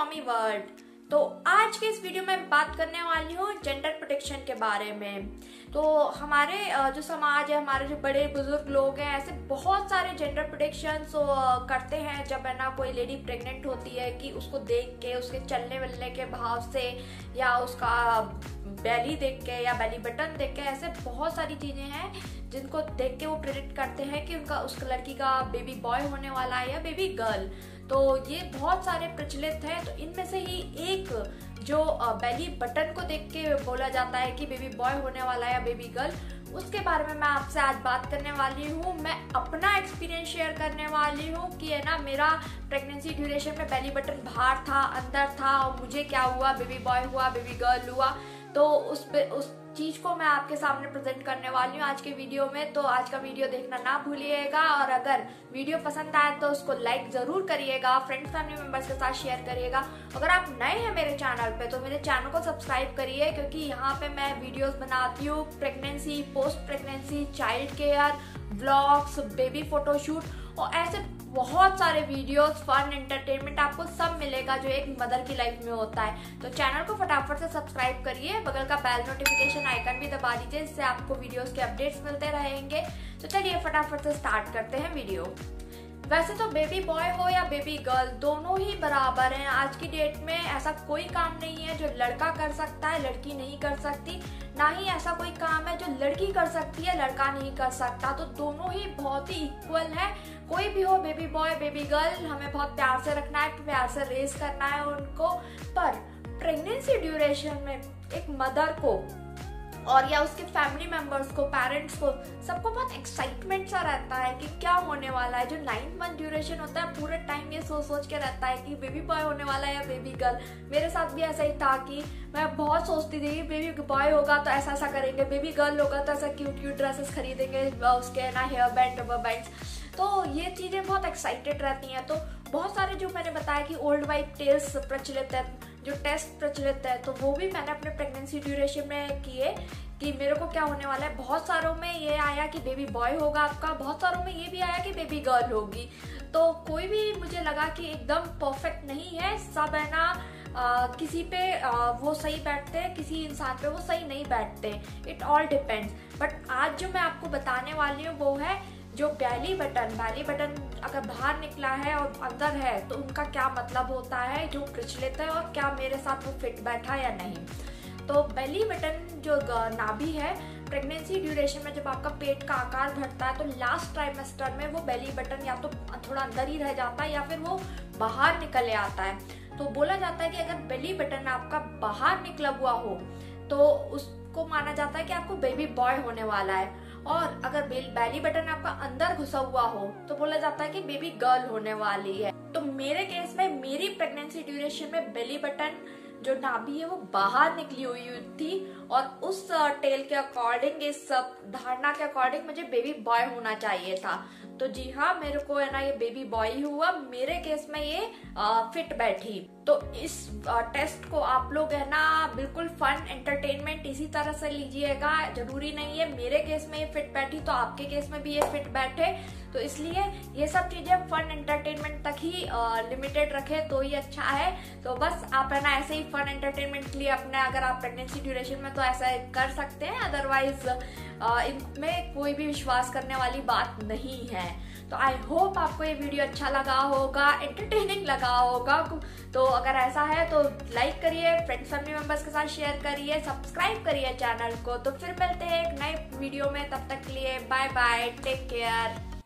Mommy world. तो आज के इस वीडियो में बात करने वाली हूँ जेंडर प्रोटेक्शन के बारे में। तो हमारे जो समाज है, हमारे जो बड़े बुज़ुर्ग लोग हैं, ऐसे बहुत सारे जेंडर प्रोटेक्शन करते हैं जब, है ना, कोई लेडी प्रेग्नेंट होती है कि उसको देख के, उसके चलने वलने के भाव से या उसका बैली देख के या बैली बटन देख के ऐसे बहुत सारी चीज़ें हैं जिनको देख के वो प्रिडिक्ट करते हैं कि उनका, उस लड़की का बेबी बॉय होने वाला है या बेबी गर्ल तो ये बहुत सारे प्रचलित हैं। तो इनमें से ही एक जो बेली बटन को देख के बोला जाता है कि बेबी बॉय होने वाला है या बेबी गर्ल उसके बारे में मैं आपसे आज बात करने वाली हूँ। मैं अपना एक्सपीरियंस शेयर करने वाली हूँ कि है ना, मेरा प्रेगनेंसी ड्यूरेशन में बेली बटन बाहर था, अंदर था, और मुझे क्या हुआ? बेबी बॉय हुआ बेबी गर्ल हुआ। तो उस उस चीज़ को मैं आपके सामने प्रेजेंट करने वाली हूँ आज के वीडियो में तो आज का वीडियो देखना ना भूलिएगा और अगर वीडियो पसंद आए तो उसको लाइक ज़रूर करिएगा फ्रेंड फैमिली मेंबर्स के साथ शेयर करिएगा। अगर आप नए हैं मेरे चैनल पे तो मेरे चैनल को सब्सक्राइब करिए, क्योंकि यहाँ पे मैं वीडियोस बनाती हूँ pregnancy post pregnancy child care vlogs baby photoshoot और ऐसे बहुत सारे वीडियोस फन एंटरटेनमेंट आपको सब मिलेगा जो एक मदर की लाइफ में होता है। तो चैनल को फटाफट से सब्सक्राइब करिए, बगल का बेल नोटिफिकेशन आइकन भी दबा दीजिए, जिससे आपको वीडियोस के अपडेट्स मिलते रहेंगे। तो चलिए फटाफट से स्टार्ट करते हैं वीडियो वैसे तो बेबी बॉय हो या बेबी गर्ल दोनों ही बराबर हैं। आज की डेट में ऐसा कोई काम नहीं है जो लड़का कर सकता है, लड़की नहीं कर सकती। ना ही ऐसा कोई काम है जो लड़की कर सकती है, लड़का नहीं कर सकता। तो दोनों ही बहुत ही इक्वल है। कोई भी हो बेबी बॉय बेबी गर्ल हमें बहुत प्यार से रखना है, प्यार से रेस करना है उनको। पर प्रेगनेंसी ड्यूरेशन में एक मदर को और या उसके फैमिली मेंबर्स को पेरेंट्स को, सबको बहुत एक्साइटमेंट सा रहता है कि क्या होने वाला है। जो नाइन्थ मंथ ड्यूरेशन होता है, पूरे टाइम ये सोच सोच के रहता है कि बेबी बॉय होने वाला है या बेबी गर्ल मेरे साथ भी ऐसा ही था कि मैं बहुत सोचती थी बेबी बॉय होगा तो ऐसा ऐसा करेंगे बेबी गर्ल होगा तो ऐसा क्यूट क्यूट ड्रेसेस खरीदेंगे उसके ना हेयर बैंड रबर बैंड तो ये चीज़ें बहुत एक्साइटेड रहती हैं। तो बहुत सारे जो मैंने बताया कि ओल्ड वाइफ टेल्स प्रचलित है जो टेस्ट प्रचलित है तो वो भी मैंने अपने प्रेगनेंसी ड्यूरेशन में किए कि मेरे को क्या होने वाला है। बहुत सारों में ये आया कि बेबी बॉय होगा आपका बहुत सारों में ये भी आया कि बेबी गर्ल होगी। तो कोई भी मुझे लगा कि एकदम परफेक्ट नहीं है सब है ना आ, किसी पे आ, वो सही बैठते हैं किसी इंसान पे वो सही नहीं बैठते। इट ऑल डिपेंड्स बट आज जो मैं आपको बताने वाली हूँ वो है जो बैली बटन बैली बटन अगर बाहर निकला है और अंदर है तो उनका क्या मतलब होता है, जो प्रचलित है और क्या मेरे साथ वो फिट बैठा या नहीं। तो बेली बटन जो नाभि है प्रेगनेंसी ड्यूरेशन में जब आपका पेट का आकार बढ़ता है तो लास्ट ट्राइमेस्टर में वो बेली बटन या तो थोड़ा अंदर ही रह जाता है या फिर वो बाहर निकले आता है। तो बोला जाता है कि अगर बेली बटन आपका बाहर निकला हुआ हो तो उसको माना जाता है कि आपको बेबी बॉय होने वाला है। और अगर बैली बटन आपका अंदर घुसा हुआ हो तो बोला जाता है कि बेबी गर्ल होने वाली है। तो मेरे केस में मेरी प्रेगनेंसी ड्यूरेशन में बेली बटन जो नाभि है वो बाहर निकली हुई थी और उस टेल के अकॉर्डिंग इस धारणा के अकॉर्डिंग मुझे बेबी बॉय होना चाहिए था। तो जी हाँ मेरे को है ना ये बेबी बॉय हुआ। मेरे केस में ये आ, फिट बैठी। तो इस टेस्ट को आप लोग है ना, बिल्कुल फन एंटरटेनमेंट इसी तरह से लीजिएगा। ज़रूरी नहीं है, मेरे केस में ये फिट बैठी तो आपके केस में भी ये फिट बैठे। तो इसलिए ये सब चीज़ें फन एंटरटेनमेंट तक ही लिमिटेड रखे तो ही अच्छा है। तो बस आप है ना, ऐसे ही फन एंटरटेनमेंट के लिए अपने, अगर आप प्रेगनेंसी ड्यूरेशन में तो ऐसा कर सकते हैं। अदरवाइज़ इनमें कोई भी विश्वास करने वाली बात नहीं है। तो आई होप आपको ये वीडियो अच्छा लगा होगा एंटरटेनिंग लगा होगा। तो अगर ऐसा है तो लाइक करिए फ्रेंड फैमिली मेंबर्स के साथ शेयर करिए सब्सक्राइब करिए चैनल को। तो फिर मिलते हैं एक नए वीडियो में, तब तक के लिए बाय बाय टेक केयर